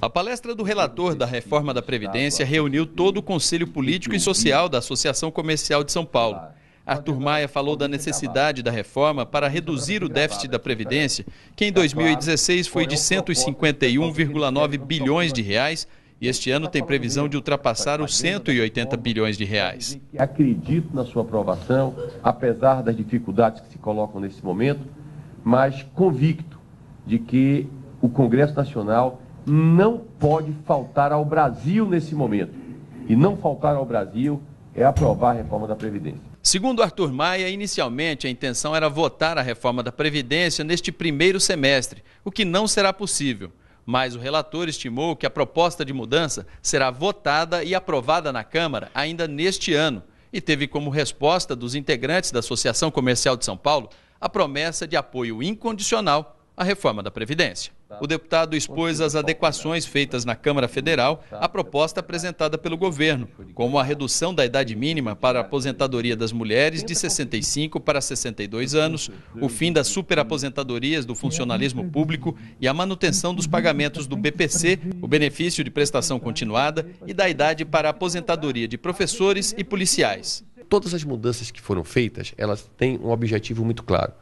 A palestra do relator da reforma da Previdência reuniu todo o Conselho Político e Social da Associação Comercial de São Paulo. Arthur Maia falou da necessidade da reforma para reduzir o déficit da Previdência, que em 2016 foi de 151,9 bilhões de reais e este ano tem previsão de ultrapassar os 180 bilhões de reais. Acredito na sua aprovação, apesar das dificuldades que se colocam nesse momento, mas convicto de que o Congresso Nacional não pode faltar ao Brasil nesse momento. E não faltar ao Brasil é aprovar a reforma da Previdência. Segundo Arthur Maia, inicialmente a intenção era votar a reforma da Previdência neste primeiro semestre, o que não será possível. Mas o relator estimou que a proposta de mudança será votada e aprovada na Câmara ainda neste ano e teve como resposta dos integrantes da Associação Comercial de São Paulo a promessa de apoio incondicional à reforma da Previdência. O deputado expôs as adequações feitas na Câmara Federal à proposta apresentada pelo governo, como a redução da idade mínima para a aposentadoria das mulheres de 65 para 62 anos, o fim das superaposentadorias do funcionalismo público e a manutenção dos pagamentos do BPC, o benefício de prestação continuada, e da idade para a aposentadoria de professores e policiais. Todas as mudanças que foram feitas, elas têm um objetivo muito claro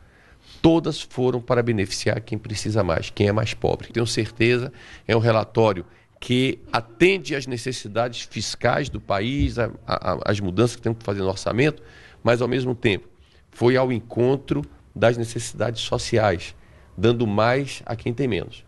todas foram para beneficiar quem precisa mais, quem é mais pobre. Tenho certeza, é um relatório que atende às necessidades fiscais do país, a, a, as mudanças que temos que fazer no orçamento, mas ao mesmo tempo foi ao encontro das necessidades sociais, dando mais a quem tem menos.